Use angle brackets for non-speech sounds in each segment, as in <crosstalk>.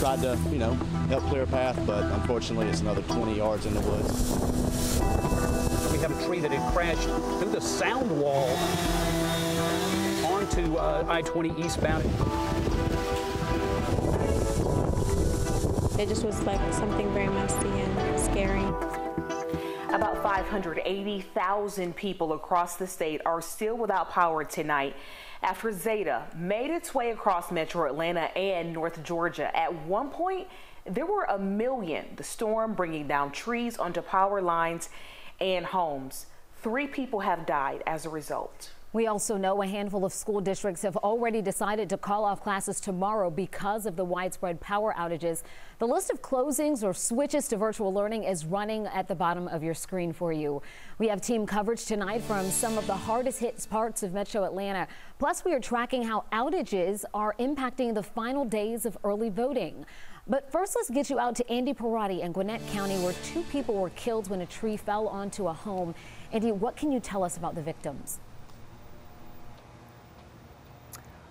tried to, you know, help clear a path, but unfortunately it's another 20 yards in the woods. We have a tree that had crashed through the sound wall onto uh, I-20 eastbound. It just was like something very messy and scary. About 580,000 people across the state are still without power tonight after Zeta made its way across metro Atlanta and North Georgia. At one point, there were a million. The storm bringing down trees onto power lines and homes. Three people have died as a result. We also know a handful of school districts have already decided to call off classes tomorrow because of the widespread power outages. The list of closings or switches to virtual learning is running at the bottom of your screen for you. We have team coverage tonight from some of the hardest hit parts of metro Atlanta. Plus, we are tracking how outages are impacting the final days of early voting. But first, let's get you out to Andy Pierrotti in Gwinnett County, where two people were killed when a tree fell onto a home. Andy, what can you tell us about the victims?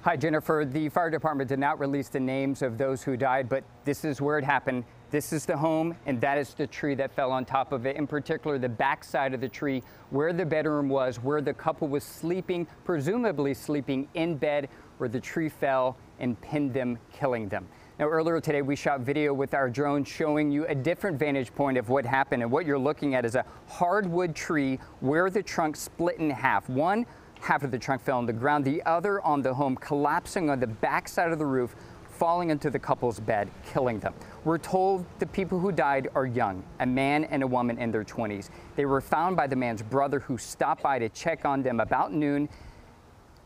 Hi, Jennifer. The fire department did not release the names of those who died, but this is where it happened. This is the home, and that is the tree that fell on top of it. In particular, the back side of the tree, where the bedroom was, where the couple was sleeping, presumably sleeping in bed, where the tree fell and pinned them, killing them. Now, earlier today, we shot video with our drone showing you a different vantage point of what happened. And what you're looking at is a hardwood tree where the trunk split in half. One Half of the trunk fell on the ground, the other on the home, collapsing on the backside of the roof, falling into the couple's bed, killing them. We're told the people who died are young, a man and a woman in their 20s. They were found by the man's brother who stopped by to check on them about noon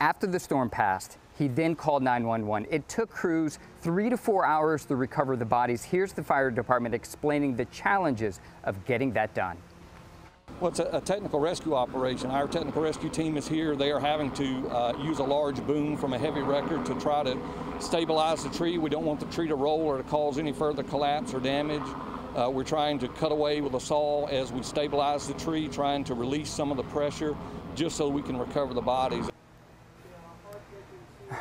after the storm passed. He then called 911. It took crews three to four hours to recover the bodies. Here's the fire department explaining the challenges of getting that done. Well, it's a, a, technical rescue operation. Our technical rescue team is here. They are having to uh, use a large boom from a heavy wrecker to try to stabilize the tree. We don't want the tree to roll or to cause any further collapse or damage. Uh, we're trying to cut away with a saw as we stabilize the tree, trying to release some of the pressure just so we can recover the bodies. <sighs>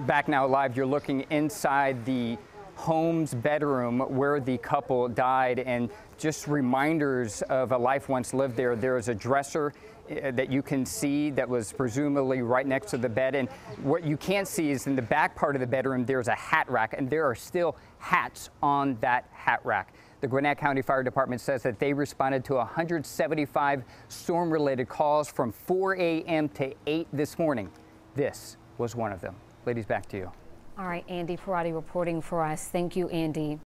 Back now live, you're looking inside the home's bedroom where the couple died and just reminders of a life once lived there. There is a dresser uh, that you can see that was presumably right next to the bed. And what you can't see is in the back part of the bedroom, there's a hat rack, and there are still hats on that hat rack. The Gwinnett County Fire Department says that they responded to 175 storm related calls from 4 a.m. to 8 this morning. This was one of them. Ladies, back to you. All right, Andy Pierrotti reporting for us. Thank you, Andy.